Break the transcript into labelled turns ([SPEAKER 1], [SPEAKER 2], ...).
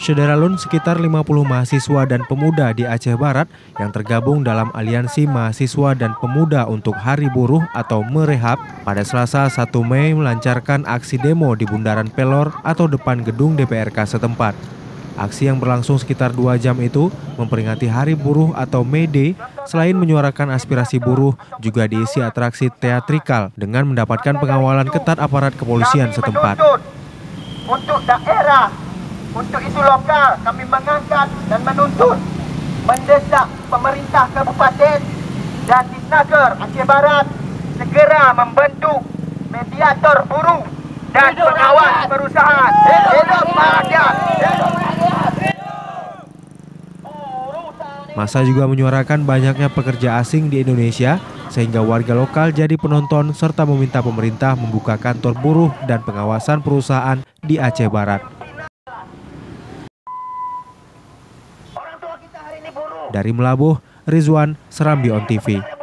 [SPEAKER 1] Syederalun sekitar 50 mahasiswa dan pemuda di Aceh Barat yang tergabung dalam Aliansi Mahasiswa dan Pemuda untuk Hari Buruh atau Merehab pada Selasa 1 Mei melancarkan aksi demo di Bundaran Pelor atau depan gedung DPRK setempat. Aksi yang berlangsung sekitar dua jam itu memperingati Hari Buruh atau May Day selain menyuarakan aspirasi buruh juga diisi atraksi teatrikal dengan mendapatkan pengawalan ketat aparat kepolisian setempat.
[SPEAKER 2] Untuk daerah untuk isu lokal kami mengangkat dan menuntut mendesak pemerintah kabupaten dan Disnaker Aceh Barat segera membentuk mediator buruh dan Hidup pengawas rakyat. perusahaan. Hidup rakyat.
[SPEAKER 1] Masa juga menyuarakan banyaknya pekerja asing di Indonesia sehingga warga lokal jadi penonton serta meminta pemerintah membuka kantor buruh dan pengawasan perusahaan di Aceh Barat. Dari Melabuh, Rizwan, Serambi On TV.